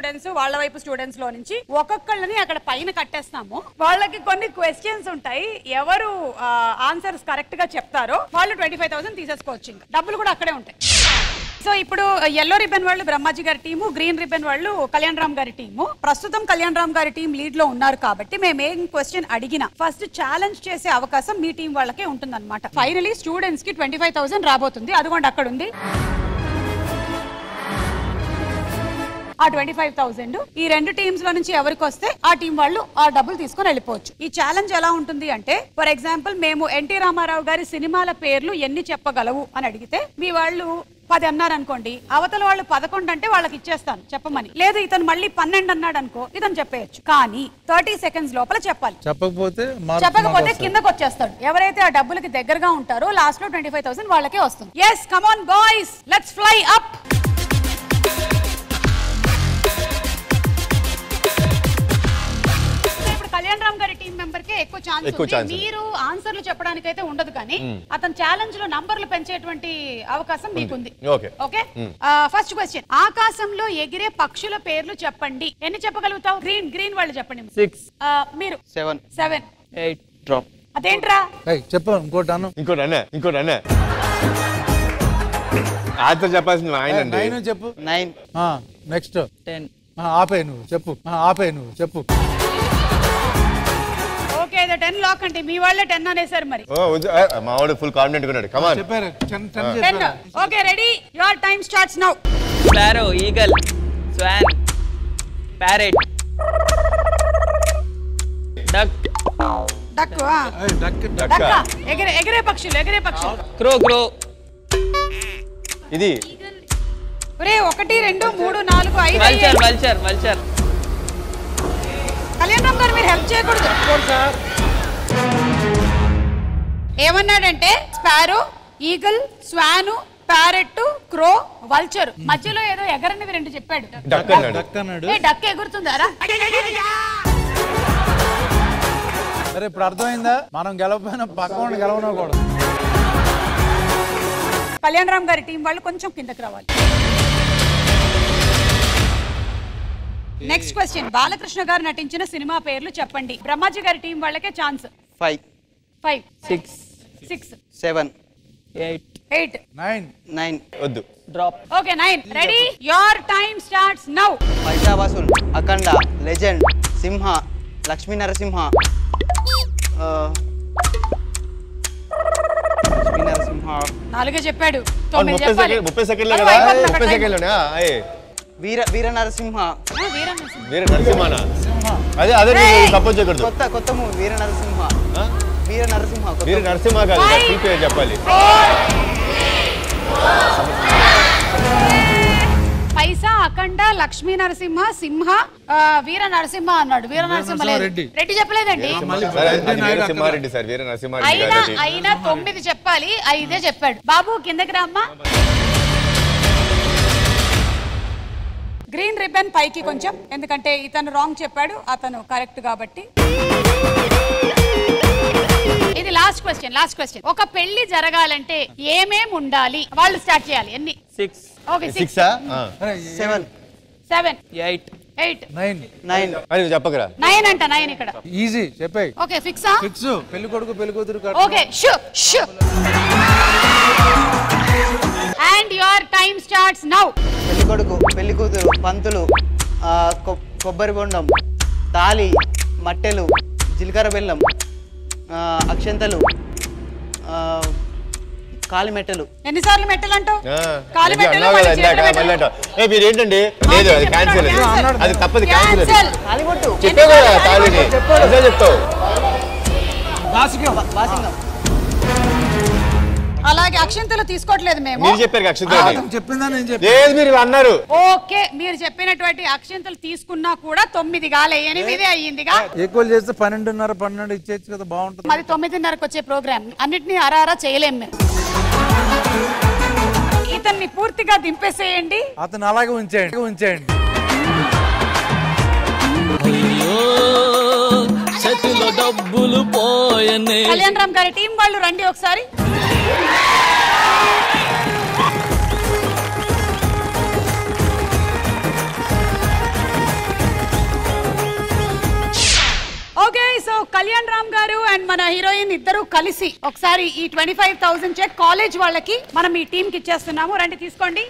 Students వాళ్ళ వైపు స్టూడెంట్స్లో నుంచి ఒక్కొక్కళ్ళని అక్కడ పైన కట్టేస్తాము. వాళ్ళకి కొన్ని క్వశ్చన్స్ ఉంటాయి. ఎవరు ఆన్సర్స్ కరెక్ట్గా చెప్తారో వాళ్ళు ట్వంటీ ఫైవ్ థౌసండ్ తీసేసుకోవచ్చు ఇంకా డబ్బులు కూడా అక్కడే ఉంటాయి. సో ఇప్పుడు ఎల్లో రిబ్బన్ వాళ్ళు బ్రహ్మాజీ గారి టీము గ్రీన్ రిబన్ వాళ్ళు కళ్యాణ్ రామ్ గారి టీము. ప్రస్తుతం కళ్యాణ్ రామ్ గారి టీం లీడ్లో ఉన్నారు కాబట్టి మేము ఏం క్వశ్చన్ అడిగినా ఫస్ట్ ఛాలెంజ్ చేసే అవకాశం మీ టీం వాళ్ళకే ఉంటుందన్నమాట. ఫైనలీ స్టూడెంట్స్కి ట్వంటీ ఫైవ్ థౌసండ్ రాబోతుంది. అదిగోండి అక్కడ ఉంది ఆ ట్వంటీ ఫైవ్ థౌసండ్ ఈ రెండు టీమ్స్లో నుంచి ఎవరికి వస్తే ఆ టీం వాళ్ళు ఆ డబ్బులు తీసుకొని వెళ్ళిపోవచ్చు. ఈ ఛాలెంజ్ ఎలా ఉంటుంది అంటే ఫర్ ఎగ్జాంపుల్ మేము ఎన్టీ రామారావు గారి సినిమాల పేర్లు ఎన్ని చెప్పగలవు అని అడిగితే మీ వాళ్ళు పది అన్నారు అనుకోండి అవతల వాళ్ళు పదకొండు అంటే వాళ్ళకి ఇచ్చేస్తాను చెప్పమని. లేదు ఇతను మళ్ళీ పన్నెండు అన్నాడు అనుకో ఇతను చెప్పేయచ్చు. కానీ థర్టీ సెకండ్స్ లోపల చెప్పాలి. చెప్పకపోతే చెప్పకపోతే. కిందకు వచ్చేస్తాడు. ఎవరైతే ఆ డబ్బులకి దగ్గరగా ఉంటారో లాస్ట్లో ట్వంటీ ఫైవ్ థౌసండ్ వాళ్ళకే వస్తుంది. Yes come on boys let's fly chance. మీరు ఆన్సర్లు చెప్పడానికి అయితే ఉండదు కానీ అతను ఛాలెంజ్లో నంబర్లు పెంచేటువంటి అవకాశం మీకుంది. ఓకే ఫస్ట్ క్వశ్చన్ ఆకాశంలో ఎగిరే పక్షుల పేర్లు చెప్పండి. ఎన్ని చెప్పగలుగుతావు? గ్రీన్ గ్రీన్ వాళ్ళు చెప్పండి. సిక్స్ మీరు. సెవెన్ సెవెన్ ఎయిట్ డ్రాప్ అదేంట్రా? ఏయ్, చెప్పు ఇంకోటి అను ఇంకోటి అన్న ఇంకోటి అన్న. ఆన్సర్ చెప్పాల్సింది ఆయన అండి. నైన్ చెప్పు. నైన్ నెక్స్ట్ టెన్ ఆపే నువ్వు చెప్పు. ఆ, ఆపే నువ్వు చెప్పు. ఇది టెన్ లాక్ అంటే మీ వాళ్ళే టెన్ అనేసారు మరి. మా వాడు ఫుల్ కాన్ఫిడెంట్ ఉన్నాడు. కమాన్ చెప్పారు. టెన్ టెన్ టెన్ చెప్పారు. Okay ready your time starts now sparrow eagle swan parrot duck duck duck duck. ఎగిరే ఎగిరే పక్షులు ఎగిరే పక్షులు. క్రో క్రో ఇది? ఒరే ఒకటి రెండు మూడు నాలుగు ఐదు vulture. Vulture vulture Kalyan Ram గారు మీరు హెల్ప్ చేయకూడదు. ఏమన్నాడంటే sparrow eagle swan parrot crow vulture. మధ్యలో ఏదో ఎగరనిది రెండు చెప్పాడు. డక్ అన్నాడు డక్ అన్నాడు ఏ డక్ ఎగురుతుందారా? సరే ఇప్పుడు అర్థమైందా? మనం గెలవపోయినా పక్కన గెలవనకూడదు. కళ్యాణ్ రామ్ గారి టీం వాళ్ళు కొంచెం కిందకి రావాలి. నెక్స్ట్ క్వశ్చన్ బాలకృష్ణ గారు నటించిన సినిమా పేర్లు చెప్పండి. బ్రహ్మాజీ గారి టీం వాళ్ళకే chance. Five five six six seven eight eight nine nine వద్దు. Drop okay nine ready your time starts now Paisa Vasool Akhanda Legend Simha Lakshmi Narasimha ఆ, లక్ష్మీ నరసింహ నాలుగే చెప్పాడు. తొమ్మిది ముప్పై చెప్పాలి. సెకండ్ ముప్పై సెకండ్లే కదా. ముప్పై అయ్యే వీర వీర నరసింహ. ఆ, వీర నరసింహ. అదే అదే చేయకూడదు. కొత్త కొత్త వీర నరసింహ. ఆ? వీర నరసింహ కొత్త వీర నరసింహ కాదు పేరు చెప్పాలి. పైసా అఖండ లక్ష్మీ నరసింహ సింహ వీర నరసింహ అన్నాడు. వీర నరసింహ రెడ్డి. రెడ్డి చెప్పలేదండి. సార్ వీర నరసింహారెడ్డి అయినా అయినా తొమ్మిది చెప్పాలి. ఐదే చెప్పాడు. బాబు కిందకి రామ్మా. గ్రీన్ రిబ్బన్ పైకి కొంచెం ఎందుకంటే ఇతను రాంగ్ చెప్పాడు అతను కరెక్ట్ కాబట్టి. ఇది లాస్ట్ క్వశ్చన్ లాస్ట్ క్వశ్చన్ ఒక పెళ్ళి జరగాలంటే ఏమేం ఉండాలి? వాళ్ళు స్టార్ట్ చేయాలి. ఎన్ని? Six okay six seven seven eight eight nine nine అని చెప్పకరా? నైన్ అంట నైన్ ఇక్కడ. ఈజీ చెప్పాయి ఓకే ఫిక్సా ఫిక్స్ పెళ్ళి కొడుకు పెళ్ళి కూతురు okay shoo shoo and your time starts now పెళ్ళి కొడుకు పెళ్ళి కూతురు పంతులు కొబ్బరి బొండం తాలి మట్టెలు జీలకర్ర బెల్లం. అక్షంతలు ఎన్నిసార్లు కాలి మెట్టలు, మళ్ళీ మెట్టలు. అంటావు. ఏ మీరు ఏంటండి? లేదు అది క్యాన్సిల్ అది. తప్పదు క్యాన్సిల్ చెప్పావు కదా చెప్తావు. బాసింగం అలాగే అక్షంతలు తీసుకోవట్లేదు మేము. మీరు చెప్పారు అక్షంతలు చెప్పిందా నేను మీరు అన్నారు. ఓకే మీరు చెప్పినటువంటి అక్షంతలు తీసుకున్నా కూడా తొమ్మిది కాలే ఎనిమిది అయ్యిందిగా. ఈక్వల్ చేస్తే పన్నెండున్నర పన్నెండు ఇచ్చేయచ్చు కదా బాగుంటుంది. మరి తొమ్మిదిన్నరకు వచ్చే ప్రోగ్రామ్ అన్నిటినీ అరారా చేయలేం మేము. ఇతన్ని పూర్తిగా దింపేసేయండి. అతను అలాగే ఉంచేయండి ఉంచేయండి. డబ్బులు పోయనే. కళ్యాణ్ రామ్ గారి టీం వాళ్ళు రండి ఒకసారి. మన హీరోయిన్ ఇద్దరు కలిసి ఒకసారి ఈ twenty five thousand check college వాళ్ళకి మనం ఈ టీమ్కి ఇచ్చేస్తున్నాము. రండి తీసుకోండి.